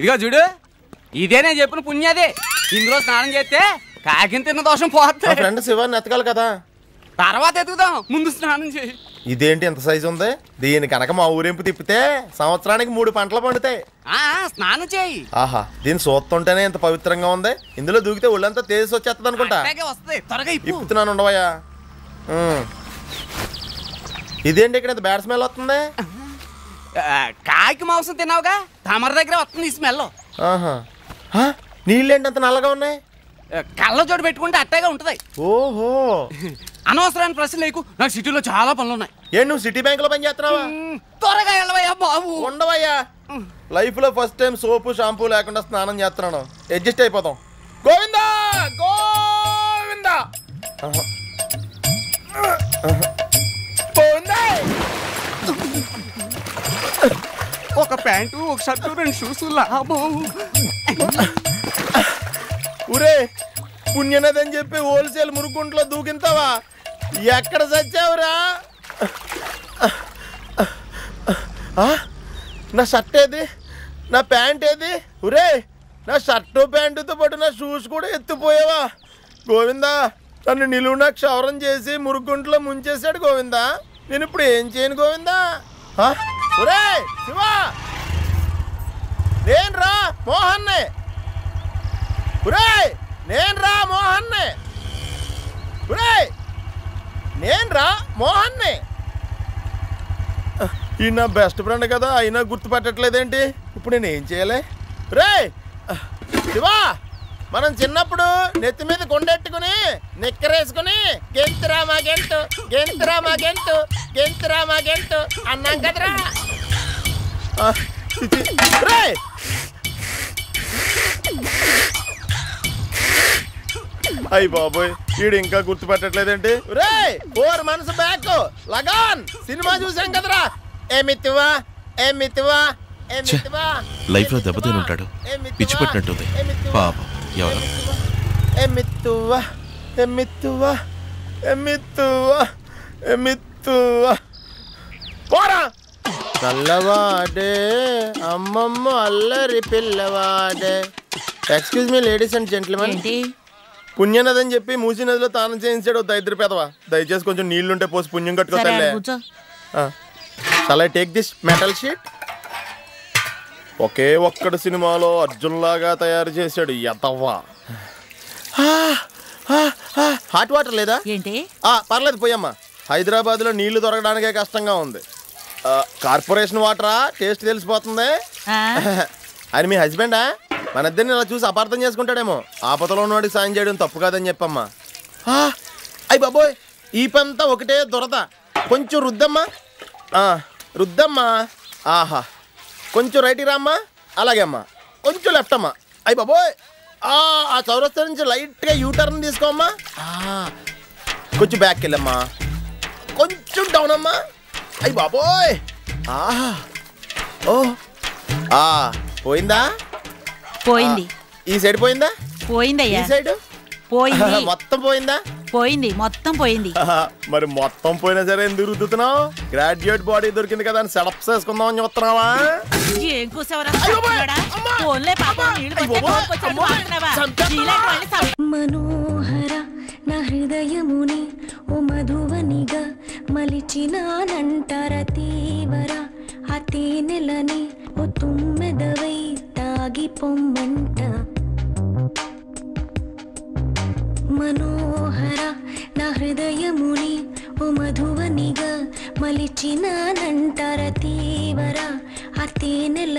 ఇదిగో చూడు. ఇదే నేను చెప్పిన పుణ్యాదే. ఇందులో స్నానం చేస్తే కాకిన తిన్న దోషం పోతుంది. ఫ్రెండ్ శివాన్ని ఎతకాలి కదా. తర్వాత ఎతుకుదాం. ముందు స్నానం చేయి. ఇదేంటి ఎంత సైజు ఉంది? దీని కనుక మా ఊరింపు తిప్పితే సంవత్సరానికి మూడు పంటలు పండుతాయి. ఆ, స్నానం చేయి. ఆహా దీన్ని చూస్తుంటేనే ఇంత పవిత్రంగా ఉంది. ఇందులో దూకితే ఒళ్ళంతా తేజస్ వచ్చేస్తుంది అనుకుంటా. ఇప్పుతున్నాను ఉండవయ్యా. ఇదేంటి ఇక్కడ ఇంత బ్యాడ్ స్మెల్ వస్తుంది? కాకి మాంసం తిన్నావుగా? తమరి దగ్గర వస్తుంది ఈ స్మెల్. అంత నల్లగా ఉన్నాయి? కళ్ళ జోడు పెట్టుకుంటే అట్టగా ఉంటది. ఓహో. అనవసరమైన ప్రశ్న లేకు. నాకు సిటీలో చాలా పనులు ఉన్నాయి ఏ నువ్వు సిటీ బ్యాంక్లో పని చేస్తున్నావా? త్వరగా వెళ్ళవయ్యా బాబు. ఉండవయ్యా. లైఫ్లో ఫస్ట్ టైం సోపు షాంపూ లేకుండా స్నానం చేస్తున్నాను. అడ్జస్ట్ అయిపోతాం. గోవిందా. గోవిందా! ప్యాంటు ఒక షర్టు రెండు షూస్ లాభం. ఊరే పుణ్యనదని చెప్పి హోల్సేల్ మురుగుంట్లో దూకింతావా? ఎక్కడ చచ్చావురా ఆ? నా షర్ట్ ఏది? నా ప్యాంట్ ఏది? ఊరే నా షర్టు ప్యాంటుతో పాటు నా షూస్ కూడా ఎత్తిపోయావా? గోవిందా నన్ను నిలువున క్షవరం చేసి మురుగుంట్లో ముంచేశాడు గోవిందా? నేను ఇప్పుడు ఏం చేయను గోవిందా? ఒరే శివా! నేను రా మోహన్నే. ఒరేయ్ నేను రా మోహన్నే. ఒరేయ్ నేను రా మోహన్నే. ఈ నా బెస్ట్ ఫ్రెండ్ కదా అయినా గుర్తుపట్టట్లేదేంటి? ఇప్పుడు నేను ఏం చేయాలి? రే శివా మనం చిన్నప్పుడు నెత్తి మీద కొండెట్టుకుని నిక్కరేసుకుని గెంతురా మా గెంతు గెంతురా మా గెంతు గెంతురా మా గెంతు అన్నాం కదరా. ఆ, అయ్యి బాబోయ్ వీడు ఇంకా గుర్తుపెట్టట్లేదేంటి? రే ఓర్ మనసు బ్యాక్ లగాన్ సినిమా చూసాం కదరా. ఏమిత్తువా ఏమిత్తువా ఏమిత్తువా లైఫ్లో దెబ్బతిని ఉంటాడు. పిచ్చి పట్టినట్టుంది. పాపం ఎవరు? ఎమ్మిత్తువా ఎమ్మిత్తువా ఎమ్మిత్తువా ఎమ్మిత్తువా పోరా! చల్లవాడే అమ్మమ్మ అల్లరి పిల్లవాడే. Excuse me ladies and gentlemen ఏంటి? పుణ్యనదని చెప్పి మూసీ నదిలో తానం చేయించాడు దరిద్ర పెదవా. దయచేసి కొంచెం నీళ్ళుంటే పోసి పుణ్యం shall I take this metal sheet Oke Okkadu సినిమాలో అర్జున్ లాగా తయారు చేశాడు ఎతవ్వా హాట్ వాటర్ లేదా? ఏంటి? పర్లేదు పోయమ్మా. హైదరాబాద్లో నీళ్ళు దొరకడానికే కష్టంగా ఉంది. కార్పొరేషన్ వాటరా? టేస్ట్ తెలిసిపోతుంది? ఆయన మీ హస్బెండా? మన ఇద్దరిని ఇలా చూసి అపార్థం చేసుకుంటాడేమో. ఆపదలో ఉన్నవాడికి సాయం చేయడం తప్పు కాదని చెప్పమ్మా. అయ్యి అయ్ బాబోయ్ ఈ పంతా ఒకటే దొరత కొంచెం రుద్దమ్మా. ఆ, రుద్దమ్మా. ఆహా కొంచెం రైట్కి రామ్మా. అలాగే అమ్మా. కొంచెం లెఫ్ట్ అమ్మా. అయ్ బాబోయ్ ఆ, ఆ చౌరస్తా నుంచి లైట్గా యూటర్న్ తీసుకోమ్మా. కొంచెం బ్యాక్ వెళ్ళమ్మా. కొంచెం డౌన్ అమ్మా. అయ్యి బాబోయ్. ఆహా ఓ పోయిందా? పోయింది. ఈ సైడ్ పోయిందా? ఈ పోయిందయ్యా సైడ్? పోయింది. మొత్తం పోయిందా? పోయింది మొత్తం పోయింది. మరి మొత్తం పోయినా సరే ఎందుకు రుద్దుతున్నావు? గ్రాడ్యుయేట్ బాడీ దొరికింది కదా అని సెటప్ చేసుకుందాం అని చూస్తున్నావా? ఏం మనోహర నా హృదయముని ఓ మధువనిగా మలిచినానంటర తీవర తుమ్మెదవై తాగి పొమ్మంట. మనోహర నా హృదయముని ఓ మధువనిగా మలిచినానంటర తీవర ఆ తేనెలని